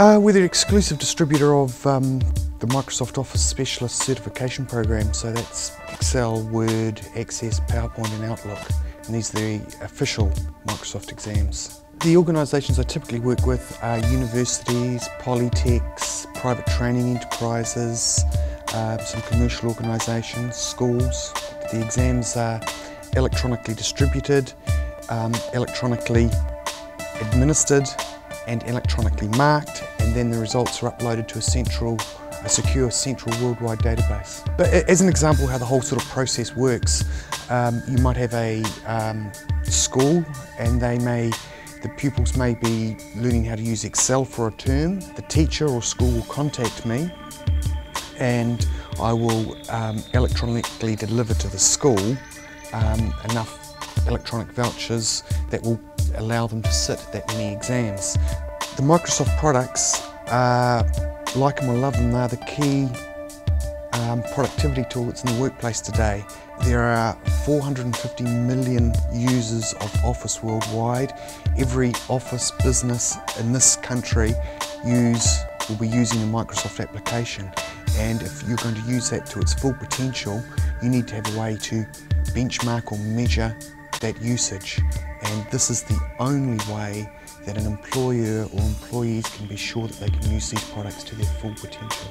Uh, we're the exclusive distributor of um, the Microsoft Office Specialist Certification Program, so that's Excel, Word, Access, PowerPoint and Outlook, and these are the official Microsoft exams. The organisations I typically work with are universities, polytechs, private training enterprises, uh, some commercial organisations, schools. The exams are electronically distributed, um, electronically administered and electronically marked and then the results are uploaded to a central a secure central worldwide database. But as an example how the whole sort of process works, um, you might have a um, school and they may the pupils may be learning how to use Excel for a term. The teacher or school will contact me and I will um, electronically deliver to the school um, enough electronic vouchers that will allow them to sit that many exams. The Microsoft products are, like them or love them, they're the key um, productivity tool that's in the workplace today. There are 450 million users of Office worldwide. Every Office business in this country use will be using a Microsoft application and if you're going to use that to its full potential you need to have a way to benchmark or measure that usage and this is the only way that an employer or employees can be sure that they can use these products to their full potential.